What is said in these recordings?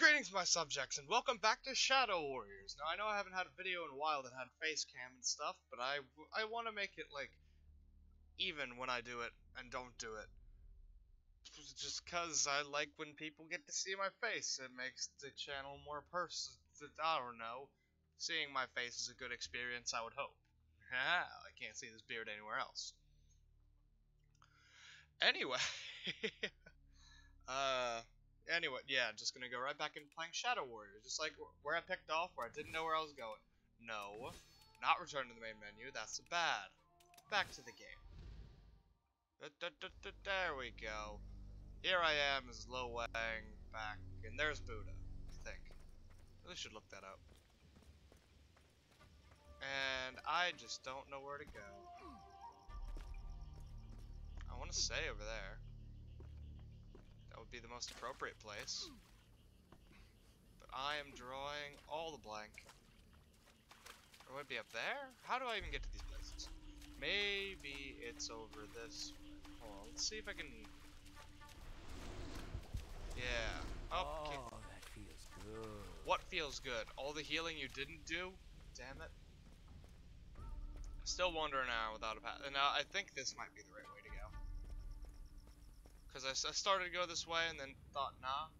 Greetings, my subjects, and welcome back to Shadow Warriors. Now, I know I haven't had a video in a while that had face cam and stuff, but I, I want to make it, like, even when I do it and don't do it. Just because I like when people get to see my face. It makes the channel more personal. I don't know. Seeing my face is a good experience, I would hope. I can't see this beard anywhere else. Anyway. uh... Anyway, yeah, just gonna go right back into playing Shadow Warrior, just like where I picked off, where I didn't know where I was going. No, not return to the main menu, that's bad. Back to the game. Da, da, da, there we go. Here I am as Lo Wang, back, and there's Buddha, I think. Really should look that up. And I just don't know where to go. I want to say over there would be the most appropriate place. But I am drawing all the blank. Or would it be up there? How do I even get to these places? Maybe it's over this way. Hold on, let's see if I can... Yeah. Oh, okay. oh that feels good. What feels good? All the healing you didn't do? Damn it. Still wandering now without a path. And now I think this might be the right way. Because I, I started to go this way and then thought, nah.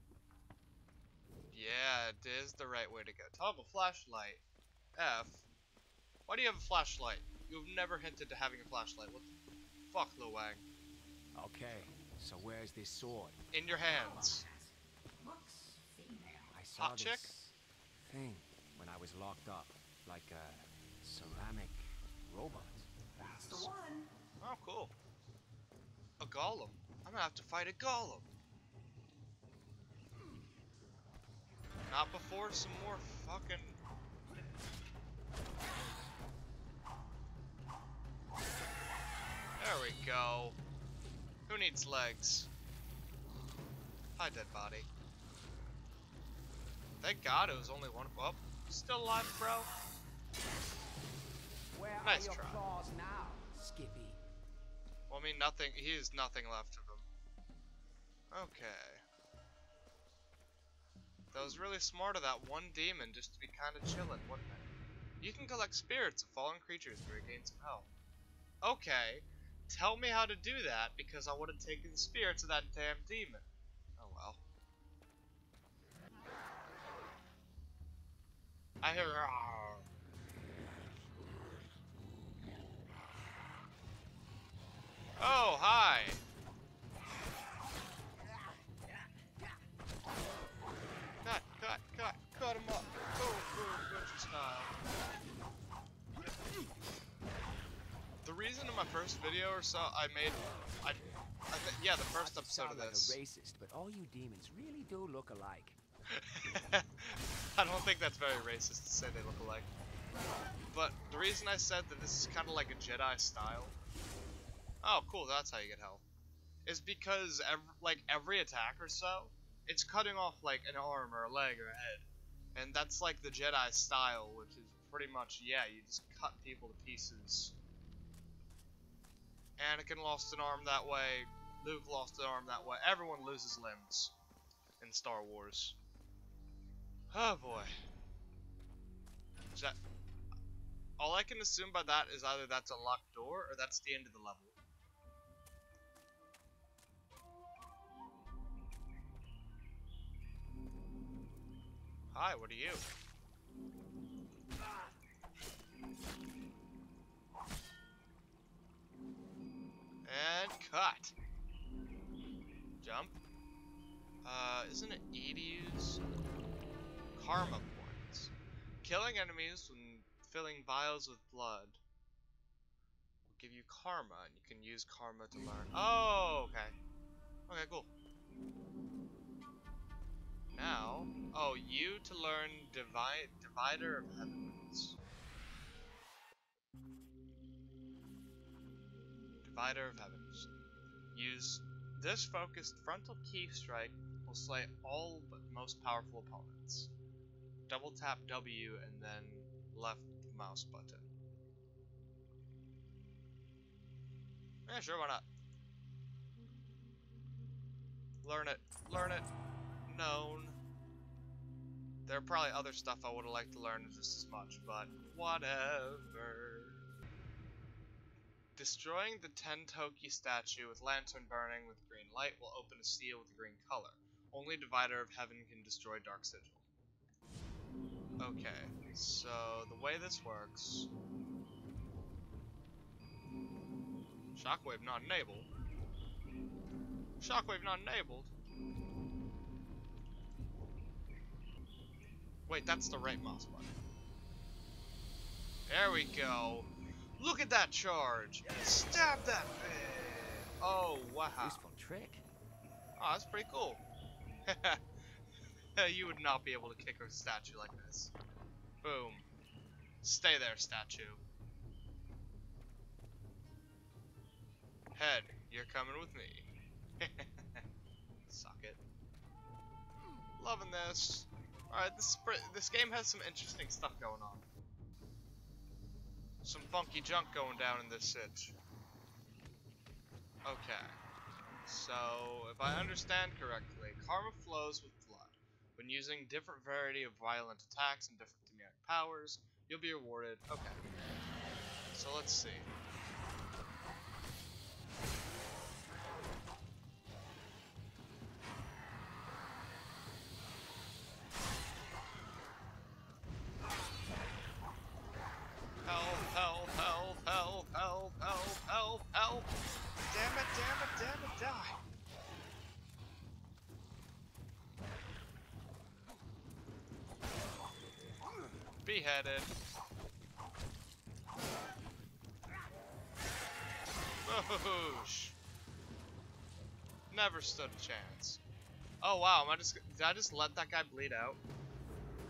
Yeah, it is the right way to go. Top of a flashlight. F. Why do you have a flashlight? You've never hinted to having a flashlight. What the fuck, Lo Wang? Okay, so where's this sword? In your hands. I saw Hot this chick? thing when I was locked up, like a ceramic robot. That's the one. Oh, cool. A golem. I'm gonna have to fight a golem. Not before some more fucking... There we go. Who needs legs? Hi, dead body. Thank God it was only one. Well, still alive, bro. Where nice are your try. claws now, Skippy? Well, I mean, nothing. He has nothing left of him. Okay. That was really smart of that one demon just to be kind of chilling, wasn't it? You can collect spirits of fallen creatures to regain some health. Okay, tell me how to do that because I would have taken the spirits of that damn demon. Oh well. I hear. Oh, hi! First video or so I made, I, I yeah, the first episode of like a racist, but all you demons really do look alike. I don't think that's very racist to say they look alike. But the reason I said that this is kind of like a Jedi style. Oh, cool. That's how you get health. Is because every, like every attack or so, it's cutting off like an arm or a leg or a head, and that's like the Jedi style, which is pretty much yeah, you just cut people to pieces. Anakin lost an arm that way. Luke lost an arm that way. Everyone loses limbs in Star Wars. Oh boy. Is that all I can assume by that is either that's a locked door or that's the end of the level. Hi, what are you? And cut. Jump. Uh, isn't it E to use? Karma points. Killing enemies when filling vials with blood will give you karma, and you can use karma to learn. Oh, okay. Okay, cool. Now, oh, you to learn divide, Divider of Heavens. Divider of Heavens. Use this focused frontal key strike will slay all but most powerful opponents. Double tap W and then left mouse button. Yeah, sure, why not? Learn it. Learn it. Known. There are probably other stuff I would have liked to learn just as much, but whatever. Destroying the Tentoki statue with lantern burning with green light will open a seal with a green color. Only Divider of Heaven can destroy Dark Sigil. Okay, so the way this works... Shockwave not enabled. Shockwave not enabled. Wait, that's the right mouse button. There we go. Look at that charge! Stab that thing! Oh, wow. Useful trick. Oh, that's pretty cool. you would not be able to kick a statue like this. Boom. Stay there, statue. Head, you're coming with me. Suck it. Loving this. Alright, this this game has some interesting stuff going on. Some funky junk going down in this sitch. Okay. So, if I understand correctly, karma flows with blood. When using different variety of violent attacks and different demonic powers, you'll be rewarded. Okay. So let's see. Beheaded. Boosh! Never stood a chance. Oh wow, am I just did I just let that guy bleed out?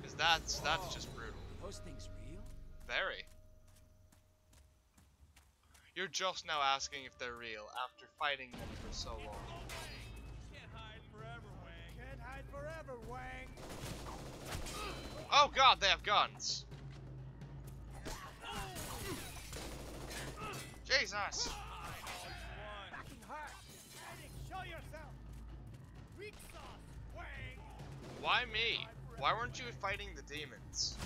Cause that's that's just brutal. Oh, Those things real? Very. You're just now asking if they're real after fighting them for so long. Oh god, they have guns. Jesus. Why me? Why weren't you fighting the demons?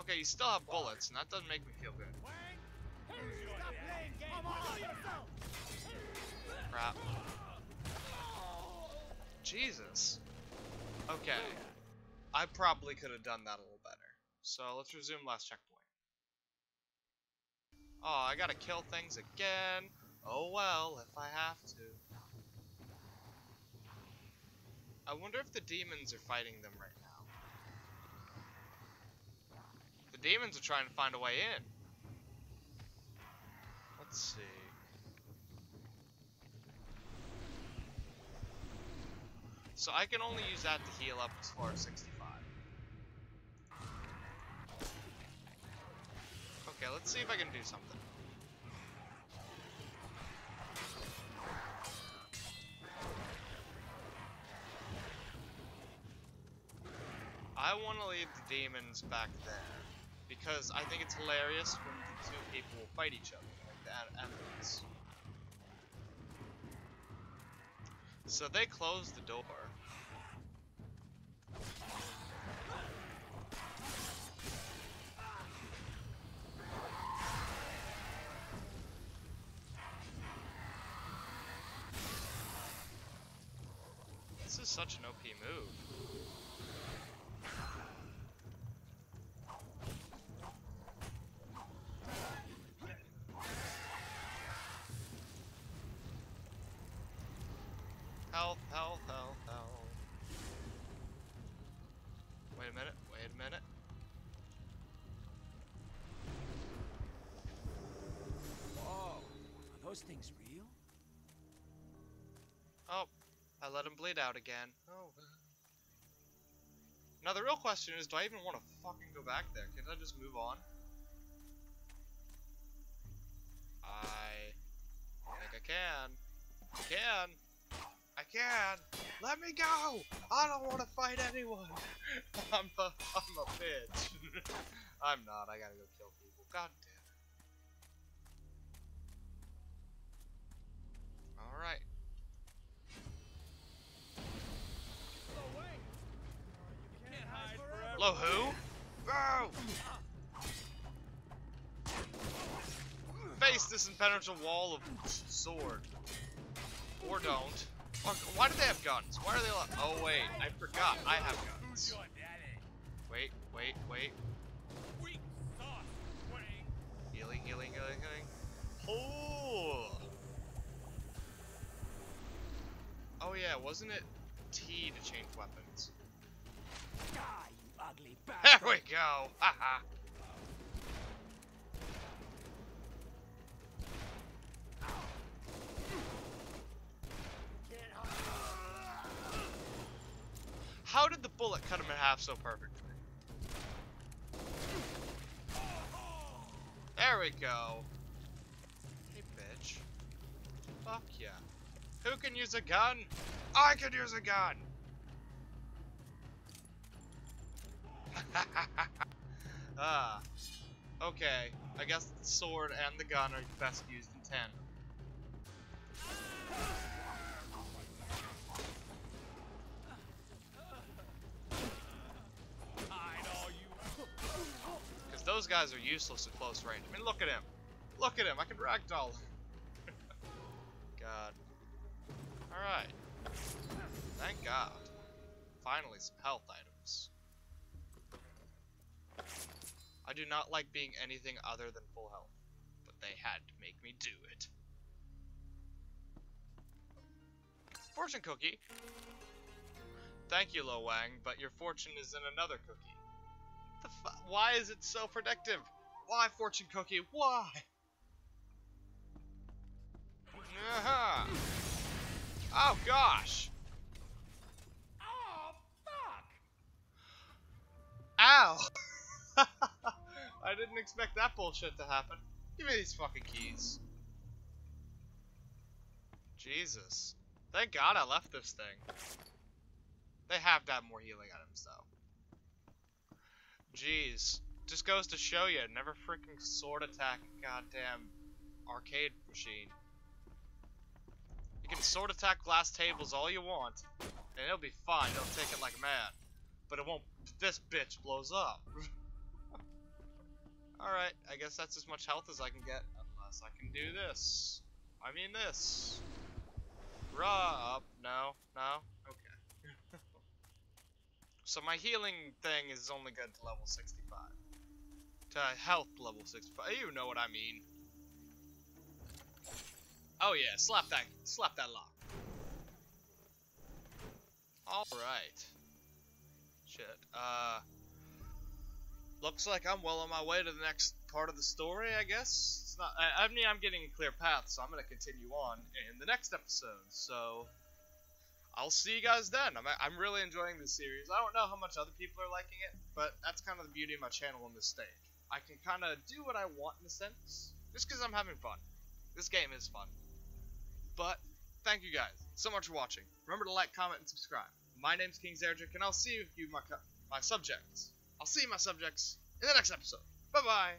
Okay, you still have bullets, and that doesn't make me feel good. Crap. Jesus. Okay. I probably could have done that a little better. So let's resume last checkpoint. Oh, I gotta kill things again. Oh well, if I have to. I wonder if the demons are fighting them right now. The demons are trying to find a way in. Let's see. So I can only use that to heal up as far as 65. Okay, let's see if I can do something. I want to leave the demons back there because I think it's hilarious when the two people fight each other, like the enemies. So they closed the door. This is such an OP move. Health, health, health, health. Wait a minute, wait a minute. Whoa. Are those things real? Let him bleed out again. Oh. Now the real question is, do I even want to fucking go back there? Can't I just move on? I think I can. I can. I can. Let me go. I don't want to fight anyone. I'm a, I'm a bitch. I'm not. I gotta go kill people. God damn it. All right. So, Wang. Are you Lo who? Face this impenetrable wall of sword. Or don't. Why do they have guns? Why are they like- Oh wait, I forgot. I have guns. Wait, wait, wait. Weak sauce, Wang. Healing, healing, healing, healing. Oh! Oh yeah, wasn't it T to change weapons? Die, ugly There we go! How did the bullet cut him in half so perfectly? There we go. Hey, bitch. Fuck yeah. Who can use a gun? I can use a gun! ah. Okay. I guess the sword and the gun are best used in tandem. Because those guys are useless at close range. I mean, look at him. Look at him. I can ragdoll him. God. Alright. Thank God. Finally, some health items. I do not like being anything other than full health. But they had to make me do it. Fortune cookie. Thank you, Lo Wang, but your fortune is in another cookie. The Why is it so predictive? Why fortune cookie? Why? Uh-huh. Oh gosh. Didn't expect that bullshit to happen. Give me these fucking keys. Jesus. Thank God I left this thing. They have to have more healing items though. Jeez. Just goes to show you, never freaking sword attack goddamn arcade machine. You can sword attack glass tables all you want, and it'll be fine, it'll take it like mad. But it won't, this bitch blows up. Alright, I guess that's as much health as I can get, unless I can do this. I mean this. Up, no, no, okay. so my healing thing is only good to level 65. To health level 65, you know what I mean. Oh yeah, slap that, slap that lock. Alright. Shit, uh... Looks like I'm well on my way to the next part of the story, I guess. It's not, I, I mean, I'm getting a clear path, so I'm gonna continue on in the next episode, so... I'll see you guys then. I'm, I'm really enjoying this series. I don't know how much other people are liking it, but that's kind of the beauty of my channel on this stage. I can kind of do what I want in a sense, just because I'm having fun. This game is fun. But, thank you guys so much for watching. Remember to like, comment, and subscribe. My name's King Zaerdric, and I'll see you, my, my subjects. I'll see my subjects, in the next episode. Bye-bye.